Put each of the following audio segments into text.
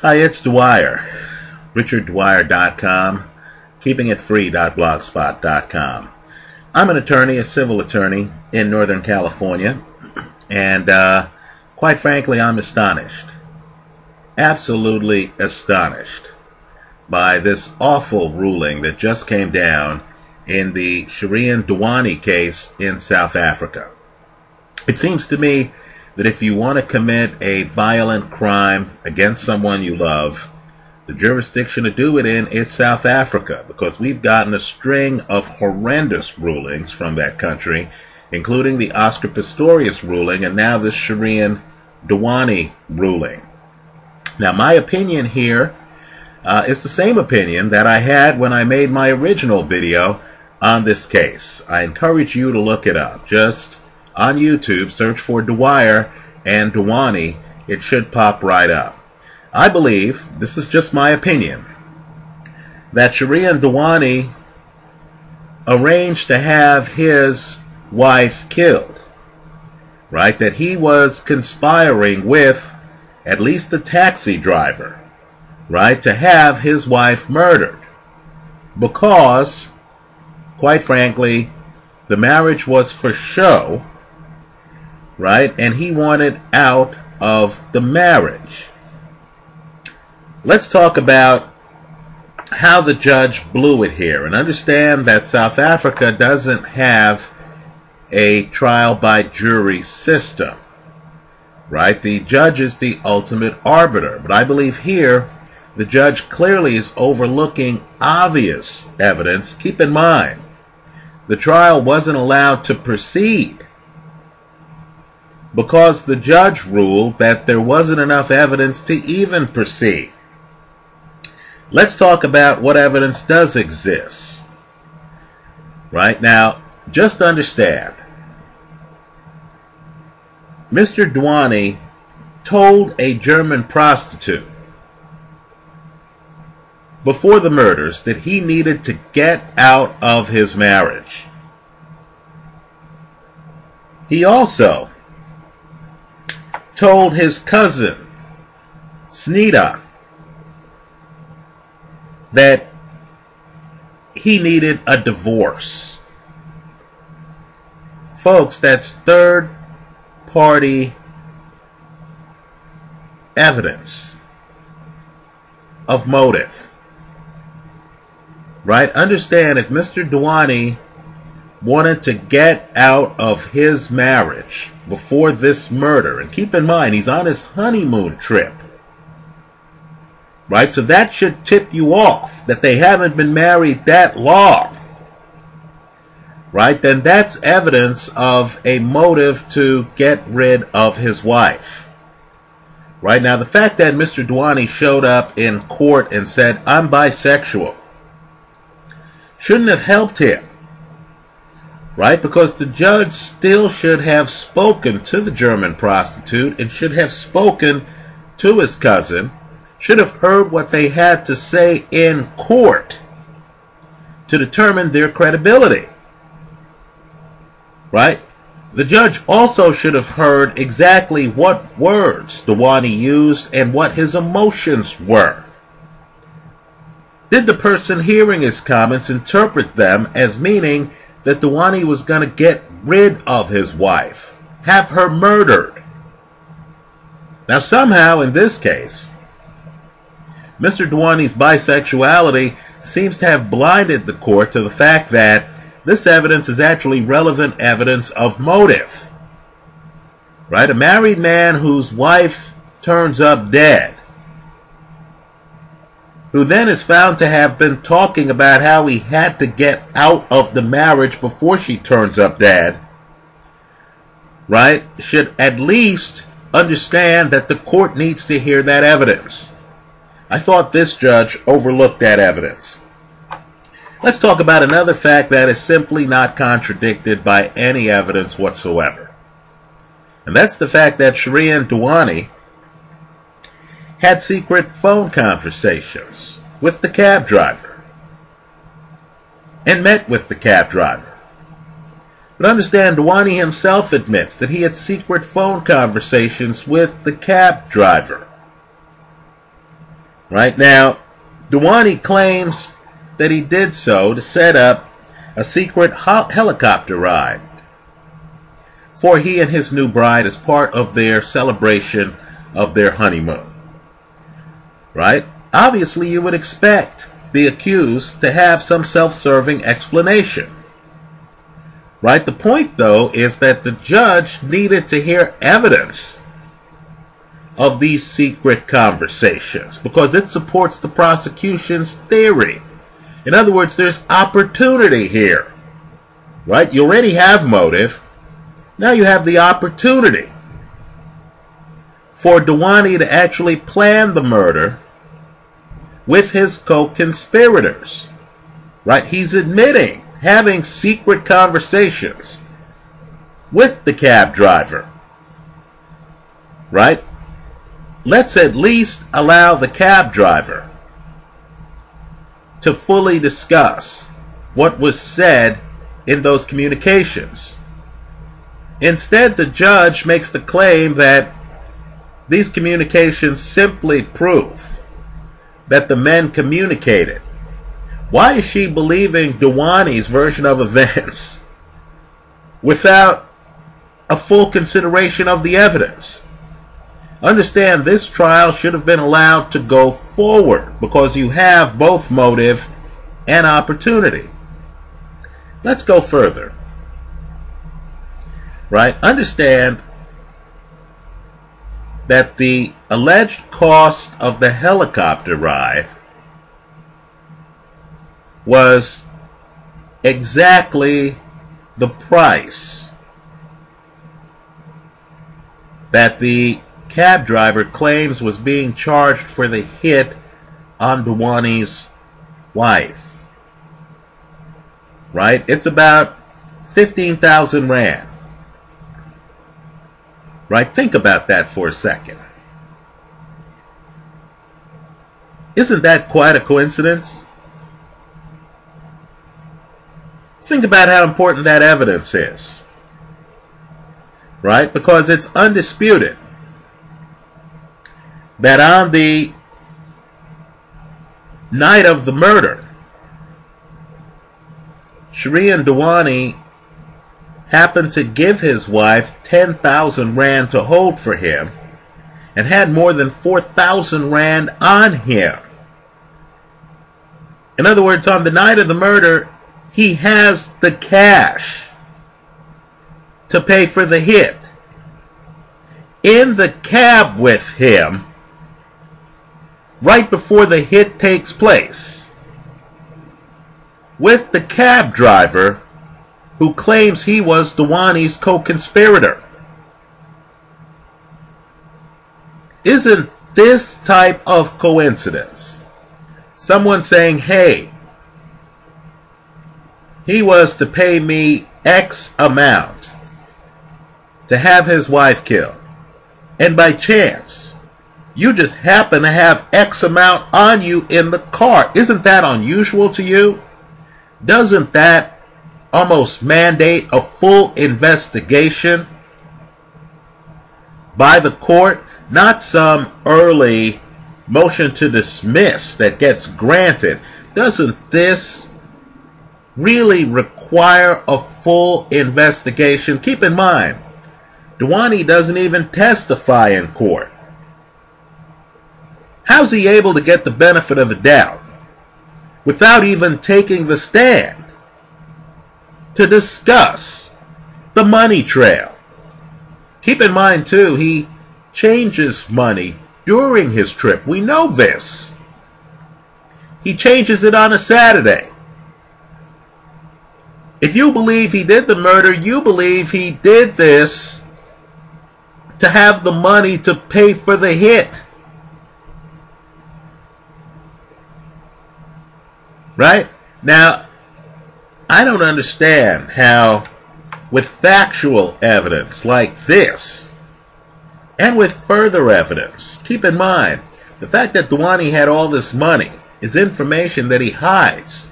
Hi, it's Dwyer. RichardDwyer.com, keepingitfree.blogspot.com. I'm an attorney, a civil attorney in Northern California, and uh, quite frankly, I'm astonished. Absolutely astonished by this awful ruling that just came down in the Shrien Dewani case in South Africa. It seems to me that if you want to commit a violent crime against someone you love, the jurisdiction to do it in is South Africa because we've gotten a string of horrendous rulings from that country, including the Oscar Pistorius ruling and now this Shrien Dewani ruling. Now, my opinion here uh, is the same opinion that I had when I made my original video on this case. I encourage you to look it up. Just on YouTube, search for Dwyer and Dewani. It should pop right up. I believe, this is just my opinion, that Shrien Dewani arranged to have his wife killed. Right? That he was conspiring with at least the taxi driver, right, to have his wife murdered. Because, quite frankly, the marriage was for show, right, and he wanted out of the marriage. Let's talk about how the judge blew it here and understand that South Africa doesn't have a trial by jury system. Right? The judge is the ultimate arbiter. But I believe here the judge clearly is overlooking obvious evidence. Keep in mind, the trial wasn't allowed to proceed because the judge ruled that there wasn't enough evidence to even proceed. Let's talk about what evidence does exist. Right now, just understand Mr. Dewani told a German prostitute before the murders that he needed to get out of his marriage. He also told his cousin, Snida, that he needed a divorce. Folks, that's third party evidence of motive. Right? Understand if Mr. Dewani wanted to get out of his marriage before this murder, and keep in mind, he's on his honeymoon trip right? So that should tip you off that they haven't been married that long, right? Then that's evidence of a motive to get rid of his wife. Right now, the fact that Mr. Dewani showed up in court and said, I'm bisexual, shouldn't have helped him. Right? Because the judge still should have spoken to the German prostitute and should have spoken to his cousin should have heard what they had to say in court to determine their credibility. Right? The judge also should have heard exactly what words Dewani used and what his emotions were. Did the person hearing his comments interpret them as meaning that Dewani was going to get rid of his wife, have her murdered? Now, somehow in this case, Mr. Dewani's bisexuality seems to have blinded the court to the fact that this evidence is actually relevant evidence of motive. Right? A married man whose wife turns up dead, who then is found to have been talking about how he had to get out of the marriage before she turns up dead, right, should at least understand that the court needs to hear that evidence. I thought this judge overlooked that evidence. Let's talk about another fact that is simply not contradicted by any evidence whatsoever. And that's the fact that Shrien Dewani had secret phone conversations with the cab driver and met with the cab driver. But understand, Dewani himself admits that he had secret phone conversations with the cab driver. Right now, Dewani claims that he did so to set up a secret helicopter ride for he and his new bride as part of their celebration of their honeymoon. Right? Obviously, you would expect the accused to have some self serving explanation. Right? The point, though, is that the judge needed to hear evidence of these secret conversations because it supports the prosecution's theory. In other words, there's opportunity here. Right? You already have motive. Now you have the opportunity for Dewani to actually plan the murder with his co-conspirators. Right? He's admitting having secret conversations with the cab driver. Right? Let's at least allow the cab driver to fully discuss what was said in those communications. Instead, the judge makes the claim that these communications simply prove that the men communicated why is she believing Dewani's version of events without a full consideration of the evidence? Understand this trial should have been allowed to go forward because you have both motive and opportunity. Let's go further. Right? Understand that the alleged cost of the helicopter ride was exactly the price that the cab driver claims was being charged for the hit on Dewani's wife. Right? It's about 15,000 Rand. Right? Think about that for a second. Isn't that quite a coincidence? Think about how important that evidence is. Right? Because it's undisputed that on the night of the murder, Shrien Dewani happened to give his wife 10,000 Rand to hold for him and had more than 4,000 Rand on him. In other words, on the night of the murder, he has the cash to pay for the hit. In the cab with him, right before the hit takes place, with the cab driver who claims he was Dewani's co-conspirator. Isn't this type of coincidence? Someone saying, hey, he was to pay me X amount to have his wife killed. And by chance, you just happen to have X amount on you in the car. Isn't that unusual to you? Doesn't that almost mandate a full investigation by the court? Not some early motion to dismiss that gets granted. Doesn't this really require a full investigation. Keep in mind, Dewani doesn't even testify in court. How's he able to get the benefit of the doubt without even taking the stand to discuss the money trail? Keep in mind, too, he changes money during his trip. We know this. He changes it on a Saturday. If you believe he did the murder, you believe he did this to have the money to pay for the hit. Right? Now, I don't understand how, with factual evidence like this, and with further evidence, keep in mind, the fact that Dewani had all this money is information that he hides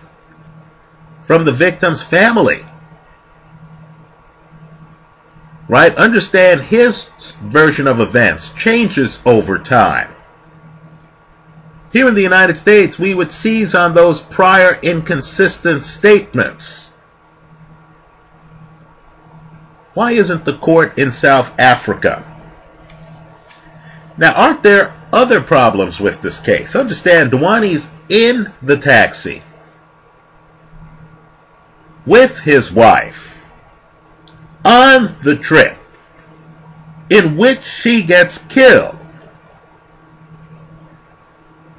from the victim's family. Right? Understand his version of events changes over time. Here in the United States, we would seize on those prior inconsistent statements. Why isn't the court in South Africa? Now, aren't there other problems with this case? Understand, Dewani's in the taxi with his wife on the trip in which she gets killed.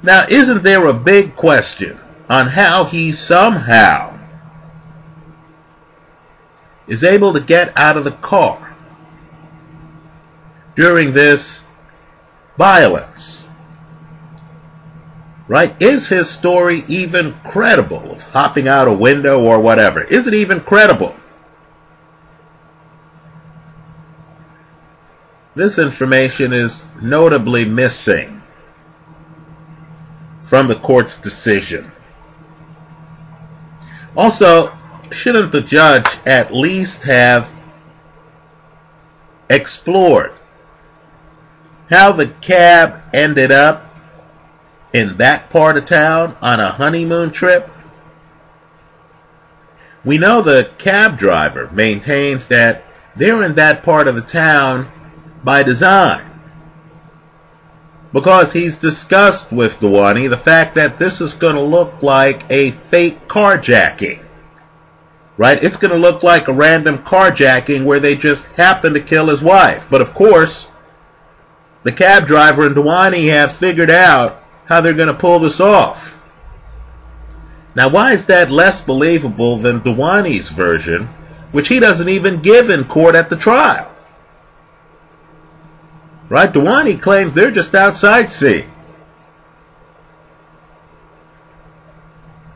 Now, isn't there a big question on how he somehow is able to get out of the car during this violence? Right? Is his story even credible of hopping out a window or whatever? Is it even credible? This information is notably missing from the court's decision. Also, shouldn't the judge at least have explored how the cab ended up in that part of town on a honeymoon trip? We know the cab driver maintains that they're in that part of the town by design. Because he's discussed with Dewani the fact that this is going to look like a fake carjacking. Right? It's going to look like a random carjacking where they just happen to kill his wife. But of course, the cab driver and Dewani have figured out how they're going to pull this off. Now, why is that less believable than Dewani's version, which he doesn't even give in court at the trial? Right? Dewani claims they're just outside sea.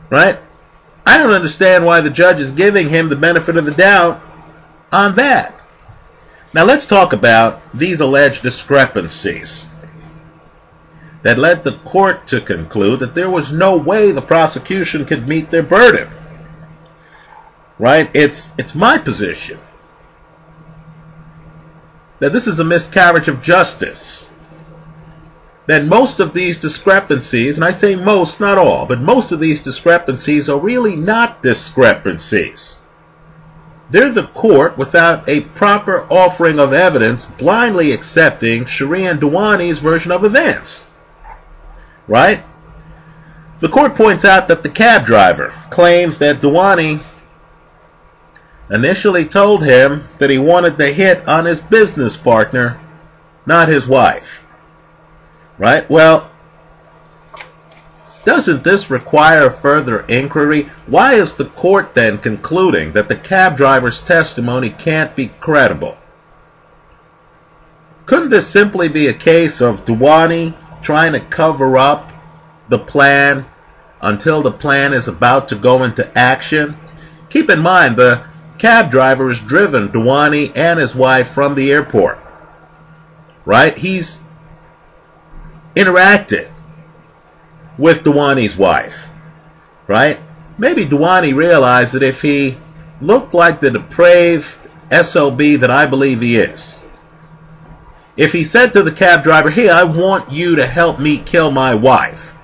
Right? I don't understand why the judge is giving him the benefit of the doubt on that. Now let's talk about these alleged discrepancies that led the court to conclude that there was no way the prosecution could meet their burden. Right? It's it's my position that this is a miscarriage of justice. That most of these discrepancies, and I say most, not all, but most of these discrepancies are really not discrepancies. They're the court, without a proper offering of evidence, blindly accepting Shrien Dewani's version of events. Right? The court points out that the cab driver claims that Dewani initially told him that he wanted the hit on his business partner, not his wife. Right? Well, doesn't this require further inquiry? Why is the court then concluding that the cab driver's testimony can't be credible? Couldn't this simply be a case of Dewani trying to cover up the plan until the plan is about to go into action? Keep in mind, the cab driver has driven Dewani and his wife from the airport. Right? He's interacted with Dewani's wife. Right? Maybe Dewani realized that if he looked like the depraved SOB that I believe he is, if he said to the cab driver, Hey, I want you to help me kill my wife,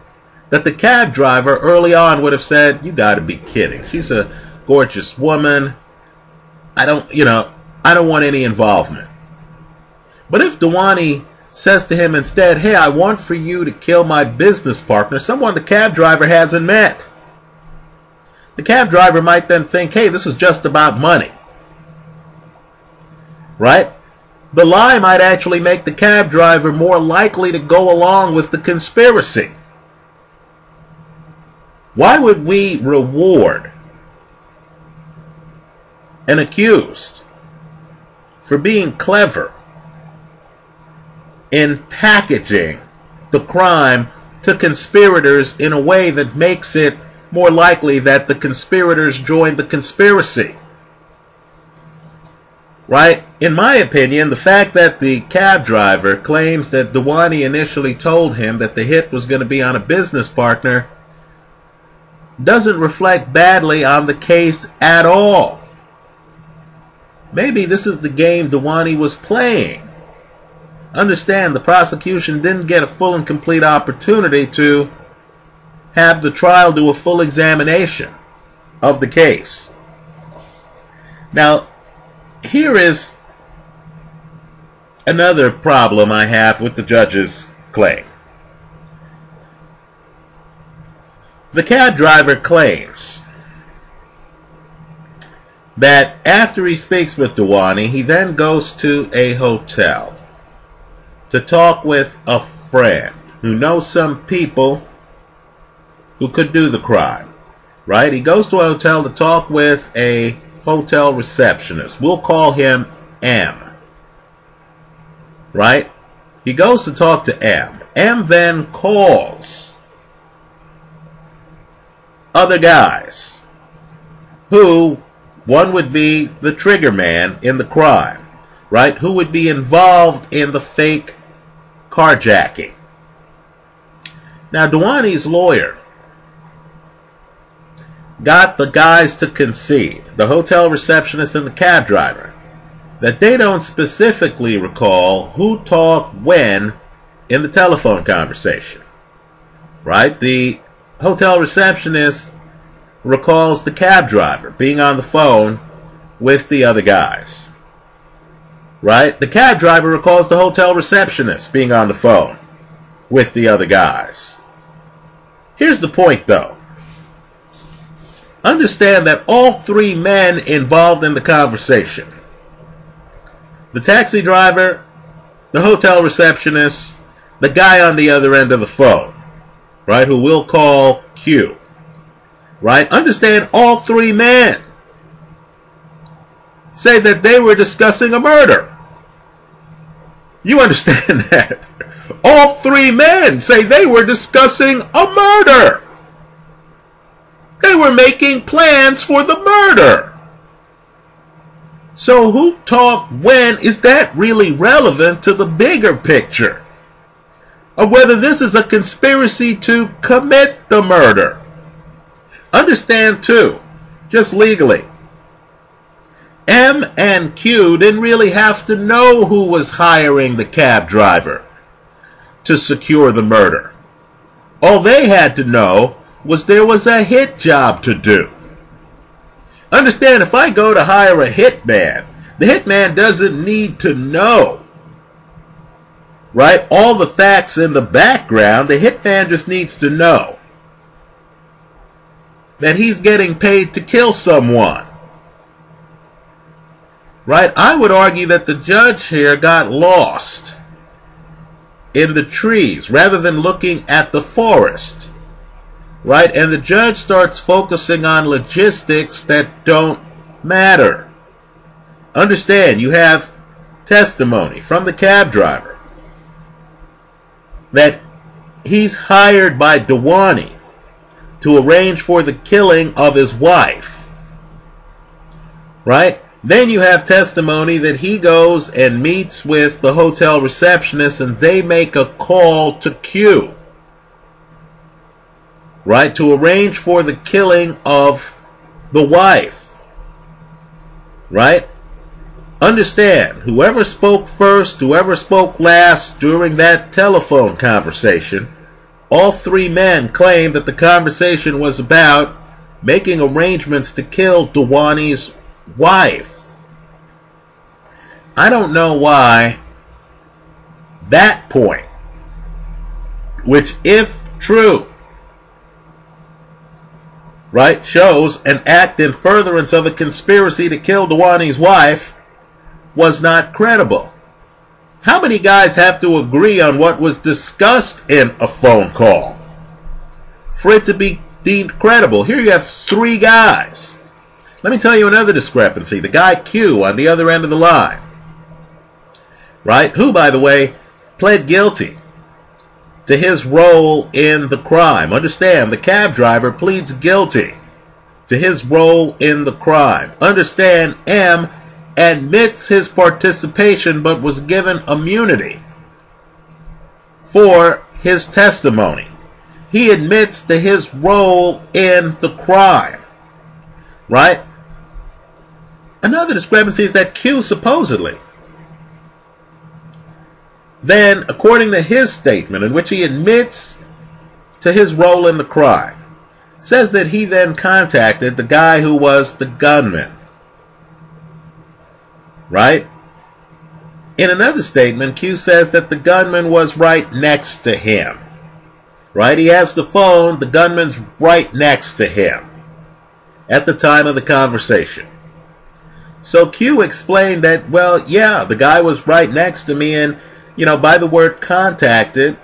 that the cab driver early on would have said, You gotta be kidding. She's a gorgeous woman. I don't, you know, I don't want any involvement. But if Dewani says to him instead, Hey, I want for you to kill my business partner, someone the cab driver hasn't met, the cab driver might then think, Hey, this is just about money. Right? The lie might actually make the cab driver more likely to go along with the conspiracy. Why would we reward and accused for being clever in packaging the crime to conspirators in a way that makes it more likely that the conspirators joined the conspiracy. Right? In my opinion, the fact that the cab driver claims that Dewani initially told him that the hit was going to be on a business partner doesn't reflect badly on the case at all. Maybe this is the game Dewani was playing. Understand, the prosecution didn't get a full and complete opportunity to have the trial do a full examination of the case. Now, here is another problem I have with the judge's claim. The cab driver claims that after he speaks with Dewani, he then goes to a hotel to talk with a friend who knows some people who could do the crime. Right? He goes to a hotel to talk with a hotel receptionist. We'll call him M. Right? He goes to talk to M. M then calls other guys who one would be the trigger man in the crime, right? Who would be involved in the fake carjacking. Now, Dewani's lawyer got the guys to concede, the hotel receptionist and the cab driver, that they don't specifically recall who talked when in the telephone conversation. Right? The hotel receptionist recalls the cab driver being on the phone with the other guys. Right? The cab driver recalls the hotel receptionist being on the phone with the other guys. Here's the point though. Understand that all three men involved in the conversation the taxi driver, the hotel receptionist, the guy on the other end of the phone, right, who we'll call Q, right? Understand all three men say that they were discussing a murder. You understand that? All three men say they were discussing a murder. They were making plans for the murder. So who talked when is that really relevant to the bigger picture of whether this is a conspiracy to commit the murder? Understand too, just legally, M and Q didn't really have to know who was hiring the cab driver to secure the murder. All they had to know was there was a hit job to do. Understand, if I go to hire a hitman, the hitman doesn't need to know, right, all the facts in the background. The hitman just needs to know that he's getting paid to kill someone. Right? I would argue that the judge here got lost in the trees rather than looking at the forest right? And the judge starts focusing on logistics that don't matter. Understand, you have testimony from the cab driver that he's hired by Dewani to arrange for the killing of his wife. Right? Then you have testimony that he goes and meets with the hotel receptionist and they make a call to Q right, to arrange for the killing of the wife, right? Understand, whoever spoke first, whoever spoke last during that telephone conversation, all three men claim that the conversation was about making arrangements to kill Dewani's wife. I don't know why that point, which if true, right, shows an act in furtherance of a conspiracy to kill Dewani's wife was not credible. How many guys have to agree on what was discussed in a phone call for it to be deemed credible? Here you have three guys. Let me tell you another discrepancy. The guy Q on the other end of the line, right, who, by the way, pled guilty to his role in the crime. Understand, the cab driver pleads guilty to his role in the crime. Understand, M admits his participation but was given immunity for his testimony. He admits to his role in the crime. Right? Another discrepancy is that Q supposedly then, according to his statement, in which he admits to his role in the crime. Says that he then contacted the guy who was the gunman. Right? In another statement, Q says that the gunman was right next to him. Right? He has the phone, the gunman's right next to him at the time of the conversation. So Q explained that, well, yeah, the guy was right next to me, and, you know, by the word contacted,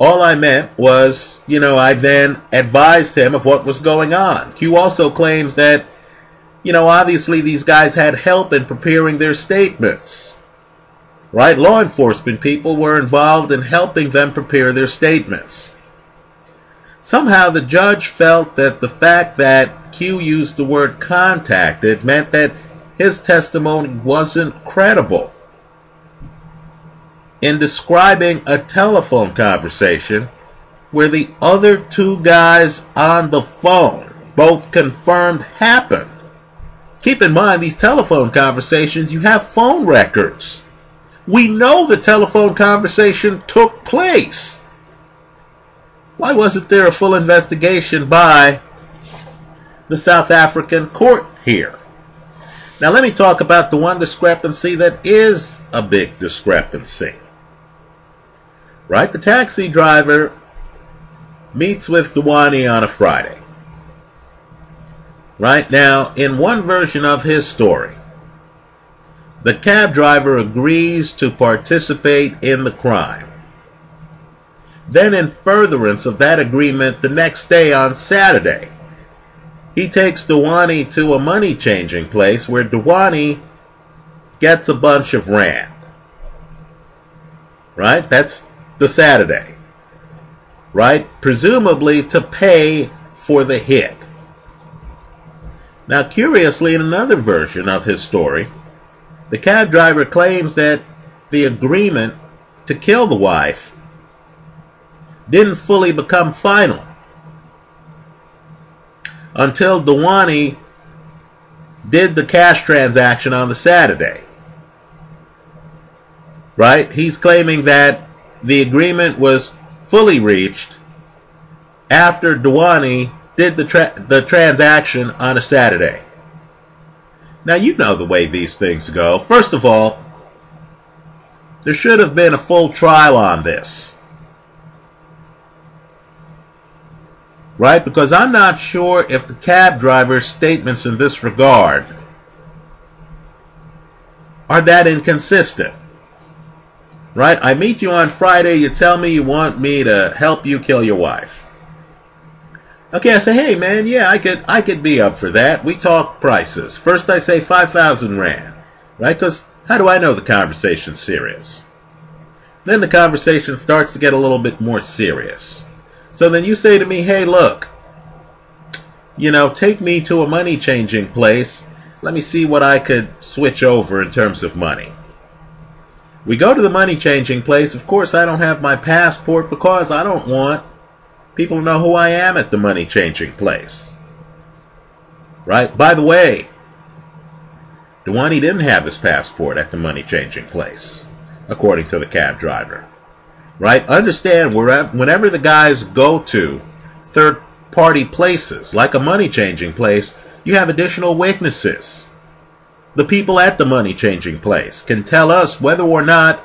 all I meant was, you know, I then advised him of what was going on. Q also claims that, you know, obviously these guys had help in preparing their statements. Right? Law enforcement people were involved in helping them prepare their statements. Somehow the judge felt that the fact that Q used the word contacted meant that his testimony wasn't credible. In describing a telephone conversation where the other two guys on the phone both confirmed happened. Keep in mind, these telephone conversations, you have phone records. We know the telephone conversation took place. Why wasn't there a full investigation by the South African court here? Now let me talk about the one discrepancy that is a big discrepancy. Right? The taxi driver meets with Dewani on a Friday. Right now, in one version of his story, the cab driver agrees to participate in the crime. Then, in furtherance of that agreement, the next day on Saturday, he takes Dewani to a money changing place where Dewani gets a bunch of rand. Right? That's the Saturday. Right? Presumably to pay for the hit. Now, curiously, in another version of his story, the cab driver claims that the agreement to kill the wife didn't fully become final until Dewani did the cash transaction on the Saturday. Right? He's claiming that the agreement was fully reached after Dewani did the, tra- the transaction on a Saturday. Now, you know the way these things go. First of all, there should have been a full trial on this. right? Because I'm not sure if the cab driver's statements in this regard are that inconsistent. Right? I meet you on Friday, you tell me you want me to help you kill your wife. Okay, I say, hey man, yeah, I could I could be up for that. We talk prices. First I say 5,000 Rand. Right? Because how do I know the conversation's serious? Then the conversation starts to get a little bit more serious. So then you say to me, hey, look, you know, take me to a money changing place. Let me see what I could switch over in terms of money. We go to the money changing place. Of course, I don't have my passport because I don't want people know who I am at the money changing place. Right? By the way, Dewani didn't have his passport at the money changing place, according to the cab driver right? Understand whenever the guys go to third party places, like a money changing place, you have additional witnesses. The people at the money changing place can tell us whether or not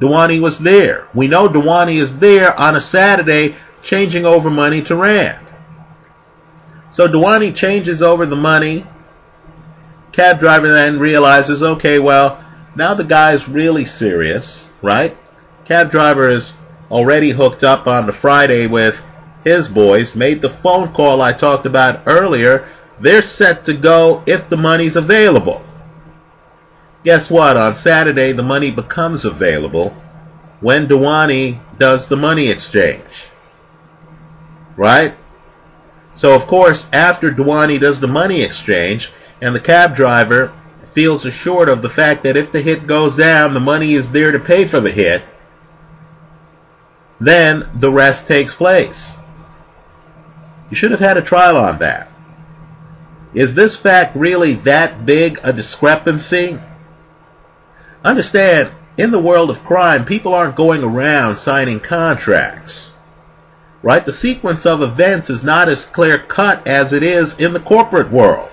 Dewani was there. We know Dewani is there on a Saturday changing over money to Rand. So Dewani changes over the money. Cab driver then realizes, okay, well, now the guy's really serious, right? Cab driver is already hooked up on the Friday with his boys, made the phone call I talked about earlier. They're set to go if the money's available. Guess what? On Saturday, the money becomes available when Dewani does the money exchange. Right? So, of course, after Dewani does the money exchange and the cab driver feels assured of the fact that if the hit goes down, the money is there to pay for the hit, then the rest takes place. You should have had a trial on that. Is this fact really that big a discrepancy? Understand, in the world of crime, people aren't going around signing contracts. Right? The sequence of events is not as clear cut as it is in the corporate world.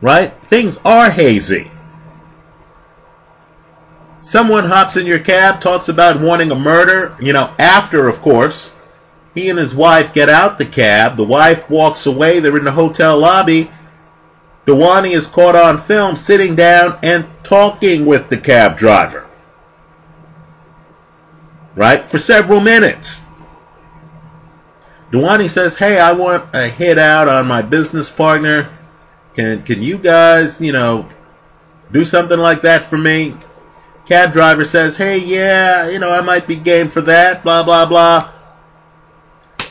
Right? Things are hazy. Someone hops in your cab, talks about wanting a murder, you know, after, of course, he and his wife get out the cab. The wife walks away. They're in the hotel lobby. Dewani is caught on film sitting down and talking with the cab driver. Right? For several minutes. Dewani says, Hey, I want a hit out on my business partner. Can can you guys, you know, do something like that for me? Cab driver says, Hey, yeah, you know, I might be game for that, blah blah blah.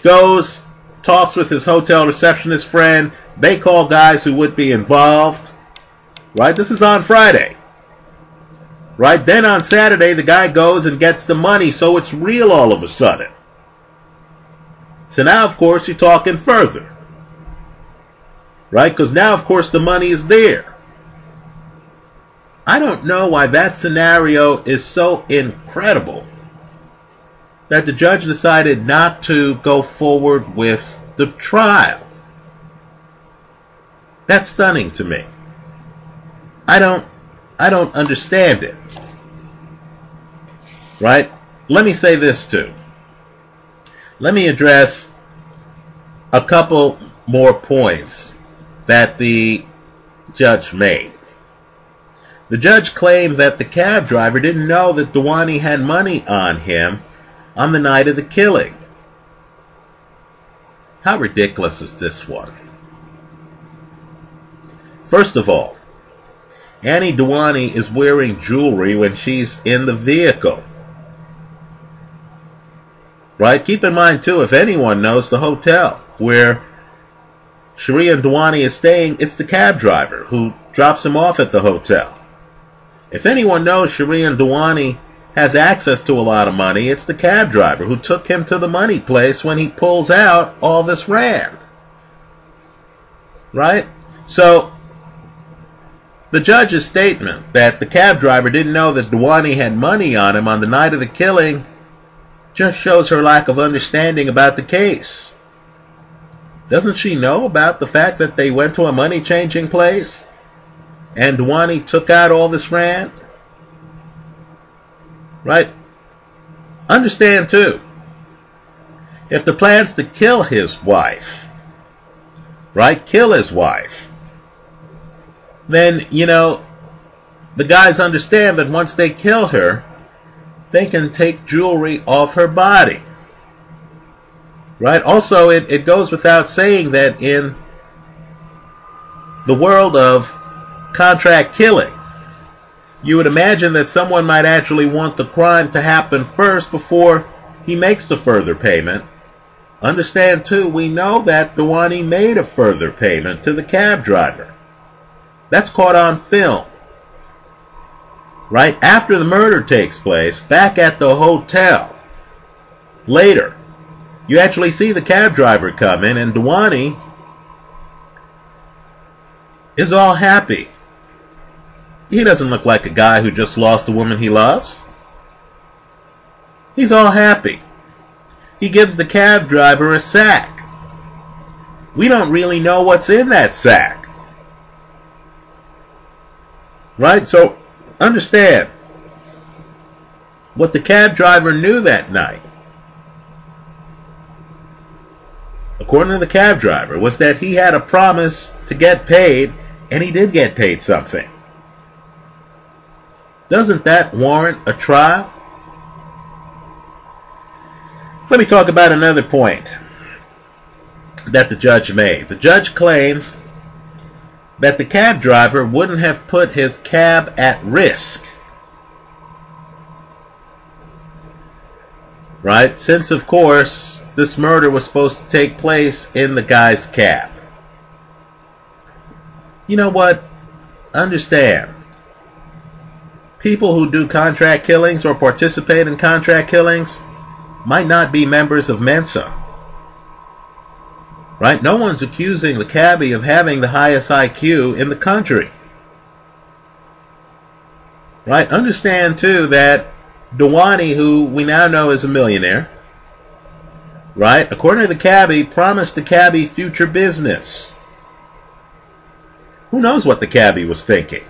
Goes, talks with his hotel receptionist friend. They call guys who would be involved. Right? This is on Friday. Right? Then on Saturday, the guy goes and gets the money, so it's real all of a sudden. So now, of course, you're talking further. Right? Because now, of course, the money is there. I don't know why that scenario is so incredible that the judge decided not to go forward with the trial. That's stunning to me. I don't I don't understand it. Right? Let me say this too. Let me address a couple more points that the judge made. The judge claimed that the cab driver didn't know that Dewani had money on him on the night of the killing. How ridiculous is this one? First of all, Anni Dewani is wearing jewelry when she's in the vehicle. Right? Keep in mind, too, if anyone knows the hotel where Shrien Dewani is staying, it's the cab driver who drops him off at the hotel. If anyone knows Shrien Dewani has access to a lot of money, it's the cab driver who took him to the money place when he pulls out all this rand. Right? So, the judge's statement that the cab driver didn't know that Dewani had money on him on the night of the killing just shows her lack of understanding about the case. Doesn't she know about the fact that they went to a money changing place and Dewani took out all this rand? Right? Understand too, if the plan's to kill his wife, right? Kill his wife, then, you know, the guys understand that once they kill her, they can take jewelry off her body. Right? Also, it, it goes without saying that in the world of contract killing, you would imagine that someone might actually want the crime to happen first before he makes the further payment. Understand, too, we know that Dewani made a further payment to the cab driver. That's caught on film. Right after the murder takes place, back at the hotel. Later, you actually see the cab driver come in, and Dewani is all happy. He doesn't look like a guy who just lost a woman he loves. He's all happy. He gives the cab driver a sack. We don't really know what's in that sack. Right? So, understand what the cab driver knew that night, according to the cab driver, was that he had a promise to get paid, and he did get paid something. Doesn't that warrant a trial? Let me talk about another point that the judge made. The judge claims that the cab driver wouldn't have put his cab at risk. Right? Since, of course, this murder was supposed to take place in the guy's cab. You know what? Understand people who do contract killings or participate in contract killings might not be members of Mensa. Right? No one's accusing the cabbie of having the highest IQ in the country. Right? Understand, too, that Dewani, who we now know is a millionaire, right? According to the cabbie, promised the cabbie future business. Who knows what the cabbie was thinking?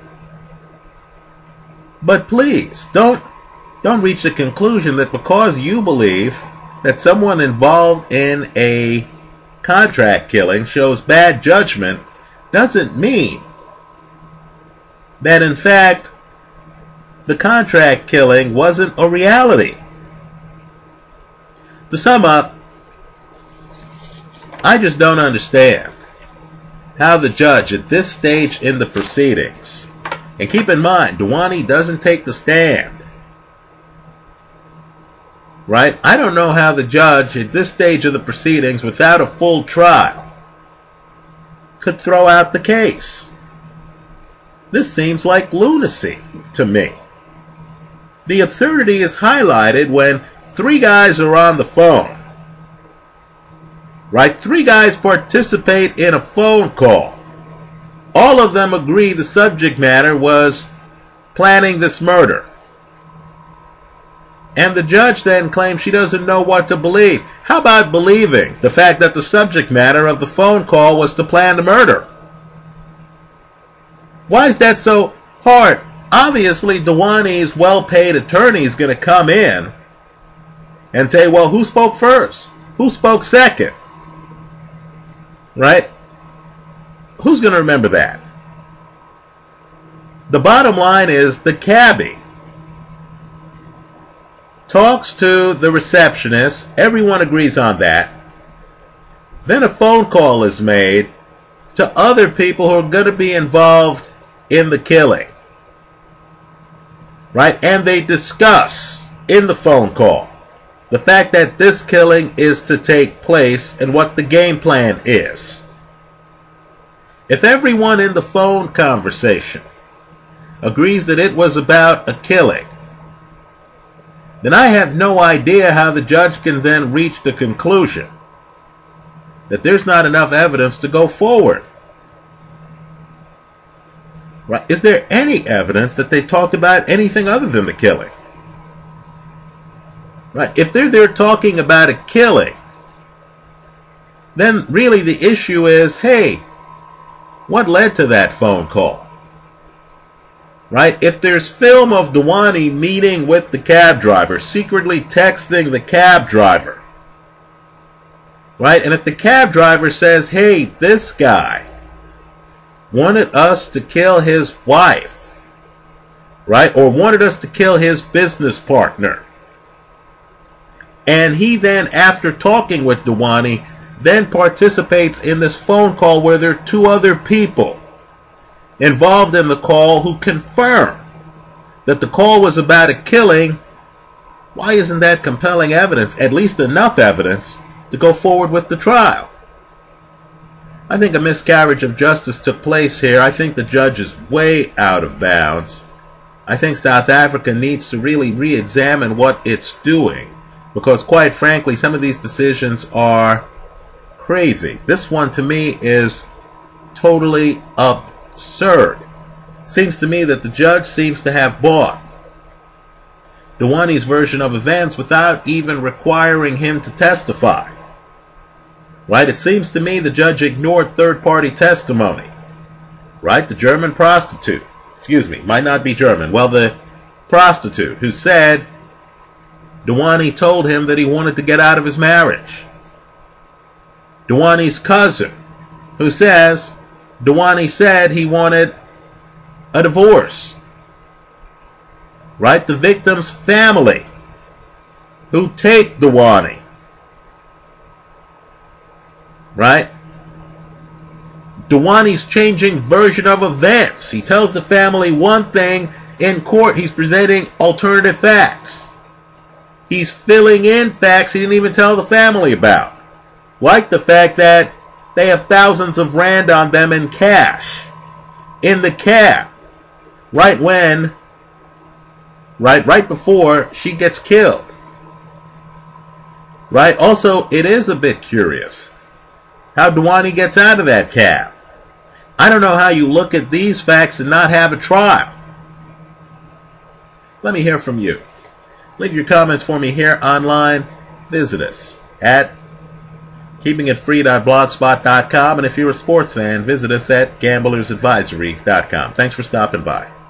But please, don't don't reach the conclusion that because you believe that someone involved in a contract killing shows bad judgment doesn't mean that in fact the contract killing wasn't a reality. To sum up, I just don't understand how the judge at this stage in the proceedings, and keep in mind, Dewani doesn't take the stand. Right? I don't know how the judge at this stage of the proceedings, without a full trial, could throw out the case. This seems like lunacy to me. The absurdity is highlighted when three guys are on the phone. Right? Three guys participate in a phone call. All of them agree the subject matter was planning this murder. And the judge then claims she doesn't know what to believe. How about believing the fact that the subject matter of the phone call was to plan the murder? Why is that so hard? Obviously, Dewani's well paid attorney is going to come in and say, well, who spoke first? Who spoke second? Right? Who's going to remember that? The bottom line is the cabbie talks to the receptionist. Everyone agrees on that. Then a phone call is made to other people who are going to be involved in the killing right? And they discuss in the phone call the fact that this killing is to take place and what the game plan is. If everyone in the phone conversation agrees that it was about a killing, then I have no idea how the judge can then reach the conclusion that there's not enough evidence to go forward. Right? Is there any evidence that they talked about anything other than the killing? Right? If they're there talking about a killing, then really the issue is, hey, what led to that phone call? Right? If there's film of Dewani meeting with the cab driver, secretly texting the cab driver, right? And if the cab driver says, hey, this guy wanted us to kill his wife, right? Or wanted us to kill his business partner. And he then, after talking with Dewani, then participates in this phone call where there are two other people involved in the call who confirm that the call was about a killing. Why isn't that compelling evidence, at least enough evidence, to go forward with the trial? I think a miscarriage of justice took place here. I think the judge is way out of bounds. I think South Africa needs to really re examine what it's doing. Because, quite frankly, some of these decisions are crazy. This one, to me, is totally absurd. Seems to me that the judge seems to have bought Dewani's version of events without even requiring him to testify. Right? It seems to me the judge ignored third party testimony. Right? The German prostitute. Excuse me, might not be German. Well, the prostitute who said Duane told him that he wanted to get out of his marriage. Dewani's cousin who says Dewani said he wanted a divorce. Right? The victim's family who taped Dewani right? Dewani's changing version of events. He tells the family one thing in court, he's presenting alternative facts. He's filling in facts he didn't even tell the family about. Like the fact that they have thousands of rand on them in cash in the cab right when right right before she gets killed. Right? Also, it is a bit curious how Dewani gets out of that cab. I don't know how you look at these facts and not have a trial. Let me hear from you. Leave your comments for me here online. Visit us at keepingitfree.blogspot.com. And if you're a sports fan, visit us at gamblersadvisory.com. Thanks for stopping by.